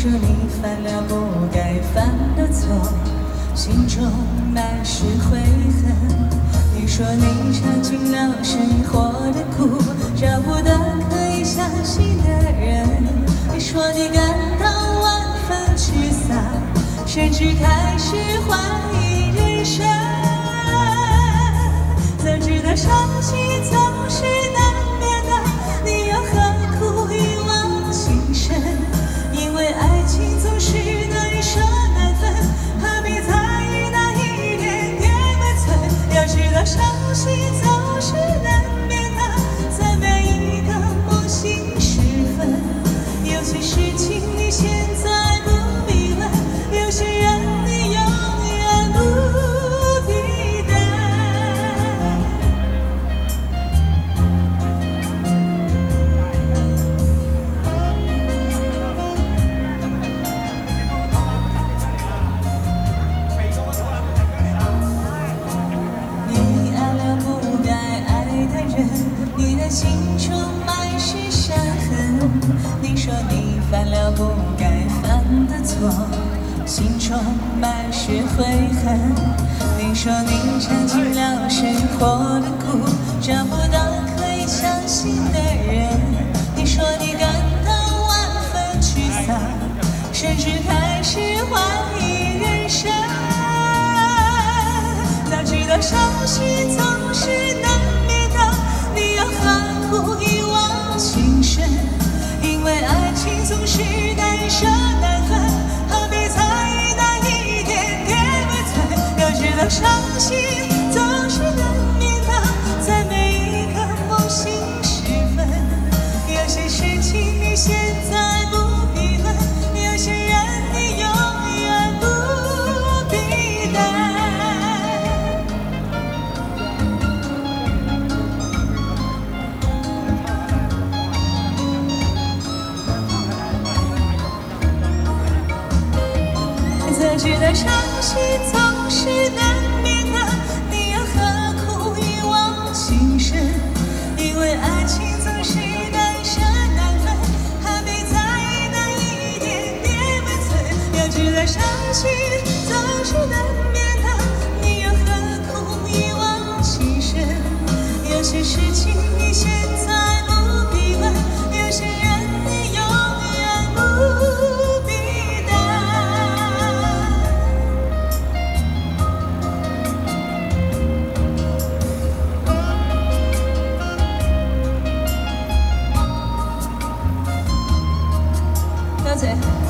说你犯了不该犯的错，心中满是悔恨。你说你尝尽了生活的苦，找不到可以相信的人。你说你感到万分沮丧，甚至开始怀疑心中满是伤痕。你说你犯了不该犯的错，心中满是悔恨。你说你尝尽了生活的苦，找不到可以相信的人。你说你感到万分沮丧，甚至开始怀疑人生。早知道伤心早知道伤心总是难免的，你又何苦一往情深？因为爱情总是难舍难分，何必在意那一点点温存？要知道伤心 That's it.